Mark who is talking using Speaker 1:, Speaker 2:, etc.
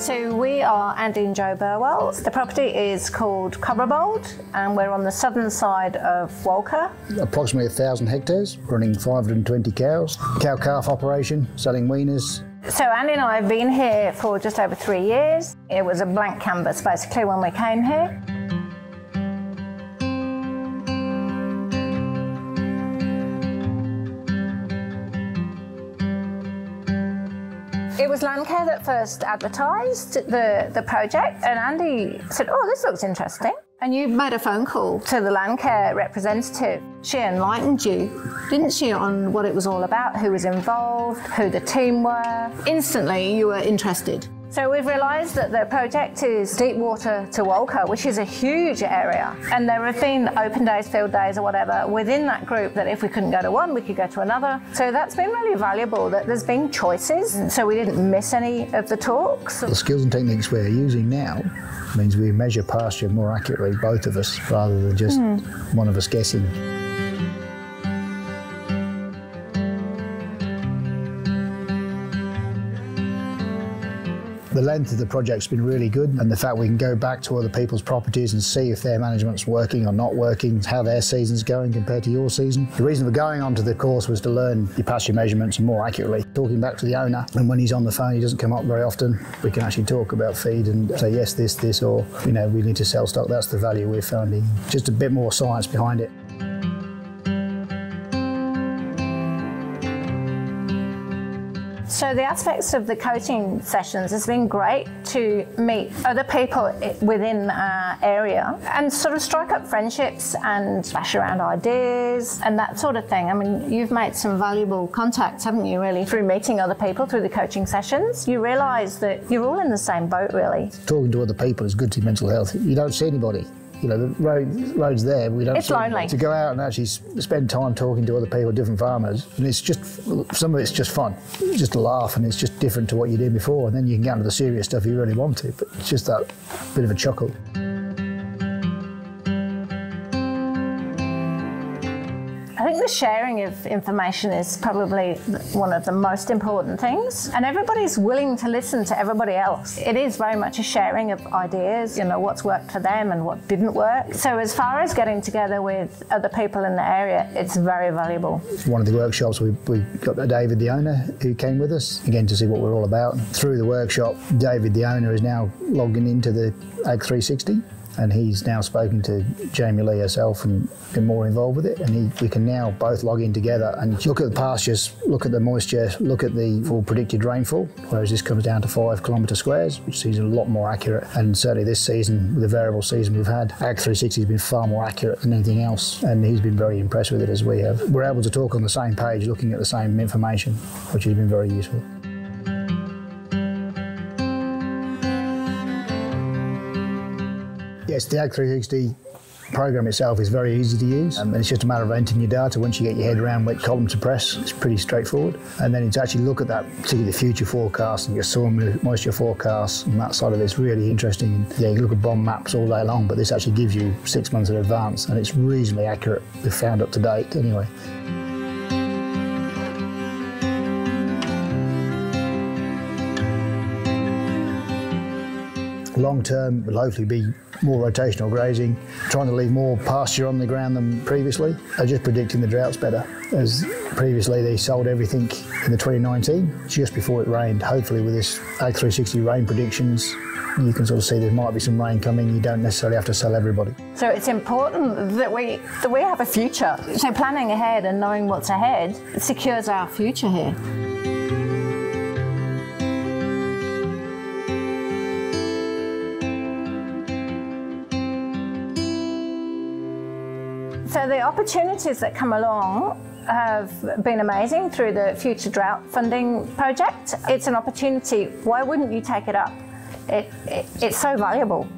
Speaker 1: So we are Andy and Jo Burwell. The property is called Cobberbold and we're on the southern side of Walcha.
Speaker 2: Approximately 1,000 hectares, running 520 cows. Cow-calf operation, selling weaners,
Speaker 1: so Andy and I have been here for just over three years. It was a blank canvas basically when we came here. It was Landcare that first advertised the, the project, and Andy said, Oh, this looks interesting. And you made a phone call to the Landcare representative. She enlightened you, didn't she, on what it was all about, who was involved, who the team were. Instantly, you were interested. So we've realised that the project is Deepwater to Walcha, which is a huge area. And there have been open days, field days or whatever within that group that if we couldn't go to one, we could go to another. So that's been really valuable that there's been choices. So we didn't miss any of the talks.
Speaker 2: The skills and techniques we're using now means we measure pasture more accurately, both of us, rather than just mm. one of us guessing. The length of the project's been really good, and the fact we can go back to other people's properties and see if their management's working or not working, how their season's going compared to your season. The reason for going onto the course was to learn your pasture measurements more accurately. Talking back to the owner, and when he's on the phone, he doesn't come up very often, we can actually talk about feed and say, yes, this, this, or, you know, we need to sell stock. That's the value we're finding. Just a bit more science behind it.
Speaker 1: So the aspects of the coaching sessions, it's been great to meet other people within our area and sort of strike up friendships and bash around ideas and that sort of thing. I mean, you've made some valuable contacts, haven't you, really, through meeting other people through the coaching sessions. You realise that you're all in the same boat, really.
Speaker 2: Talking to other people is good to mental health. You don't see anybody you know, the road, road's there. We don't.
Speaker 1: It's lonely.
Speaker 2: To go out and actually spend time talking to other people, different farmers, and it's just some of it's just fun, it's just a laugh, and it's just different to what you did before. And then you can get into the serious stuff you really want to, but it's just that bit of a chuckle.
Speaker 1: Sharing of information is probably one of the most important things. And everybody's willing to listen to everybody else. It is very much a sharing of ideas, you know, what's worked for them and what didn't work. So as far as getting together with other people in the area, it's very valuable.
Speaker 2: One of the workshops, we, we got David, the owner, who came with us, again to see what we're all about. Through the workshop, David, the owner, is now logging into the Ag360 and he's now spoken to Jamie Lee herself and been more involved with it. And he, we can now both log in together and look at the pastures, look at the moisture, look at the full predicted rainfall, whereas this comes down to five kilometre squares, which seems a lot more accurate. And certainly this season, with the variable season we've had, Ag360 has been far more accurate than anything else, and he's been very impressed with it as we have. We're able to talk on the same page, looking at the same information, which has been very useful. Yes, the Ag360 program itself is very easy to use. Um, it's just a matter of entering your data. Once you get your head around which column to press, it's pretty straightforward. And then to actually look at that, particularly the future forecast and your soil moisture forecast and that side of it's really interesting. Yeah, you look at BOM maps all day long, but this actually gives you six months in advance and it's reasonably accurate. We've found up to date anyway. Long term will hopefully be more rotational grazing, trying to leave more pasture on the ground than previously. They're just predicting the droughts better. As previously they sold everything in the 2019, just before it rained. Hopefully with this Ag360 rain predictions, you can sort of see there might be some rain coming. You don't necessarily have to sell everybody.
Speaker 1: So it's important that we that we have a future. So planning ahead and knowing what's ahead secures our future here. So the opportunities that come along have been amazing through the Future Drought Funding Project. It's an opportunity. Why wouldn't you take it up? It, it, it's so valuable.